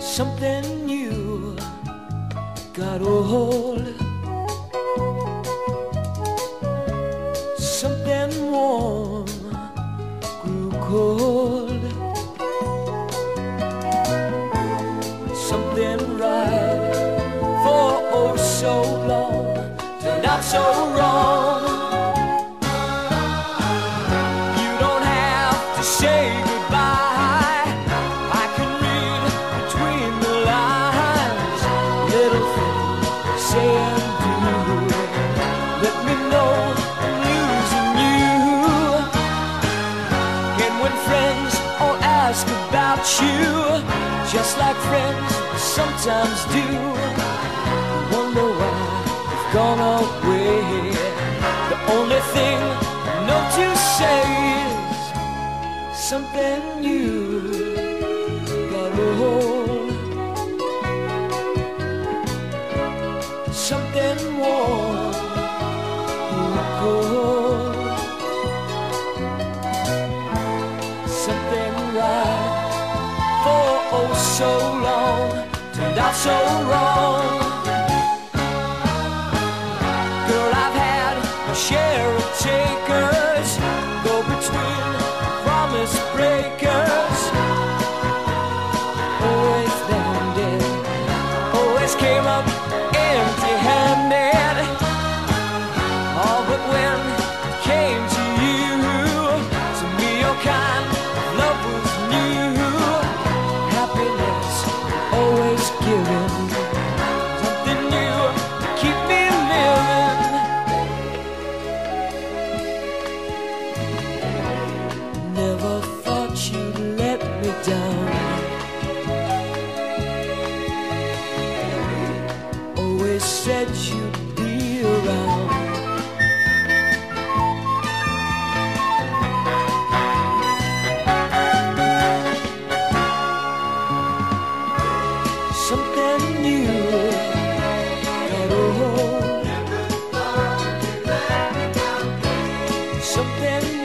something new got old. Something warm grew cold. Something right for oh so long turned out so wrong. And when friends all ask about you, just like friends sometimes do, wonder why you've gone away. The only thing I know to say is something new got old. Something warm so long turned out so wrong. Girl, I've had my share of takers go between promise breakers. Always landed, always came up empty handed. All but said you'd be around. Something new got a hold. Something.